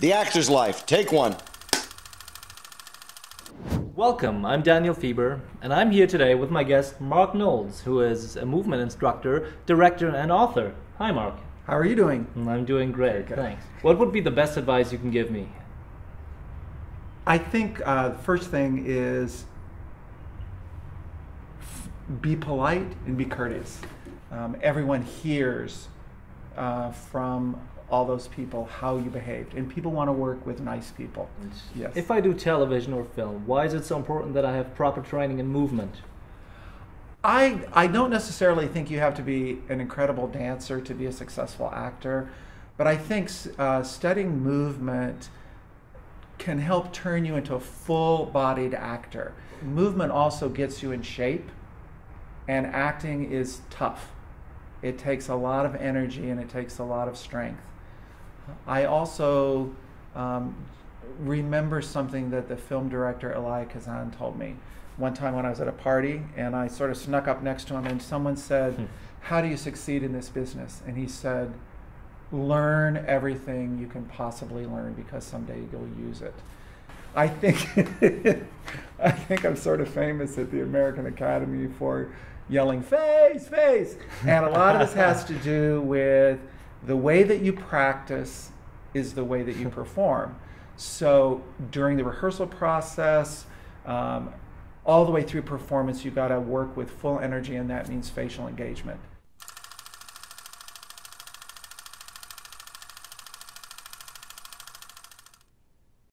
The Actor's Life, take one. Welcome, I'm Daniel Fieber, and I'm here today with my guest Mark Knowles, who is a movement instructor, director, and author. Hi, Mark. How are you doing? I'm doing great, thanks. What would be the best advice you can give me? I think uh, the first thing is f- be polite and be courteous. Um, everyone hears uh, from all those people how you behaved, and people want to work with nice people. Yes. If I do television or film, why is it so important that I have proper training in movement? I, I don't necessarily think you have to be an incredible dancer to be a successful actor, but I think uh, studying movement can help turn you into a full bodied actor. Movement also gets you in shape, and acting is tough. It takes a lot of energy and it takes a lot of strength. I also um, remember something that the film director Elia Kazan told me one time when I was at a party, and I sort of snuck up next to him, and someone said, Hmm. "How do you succeed in this business?" And he said, "Learn everything you can possibly learn, because someday you'll use it." I think I think I'm sort of famous at the American Academy for yelling face face. And a lot of this has to do with the way that you practice is the way that you perform. So during the rehearsal process um, all the way through performance you've got to work with full energy and that means facial engagement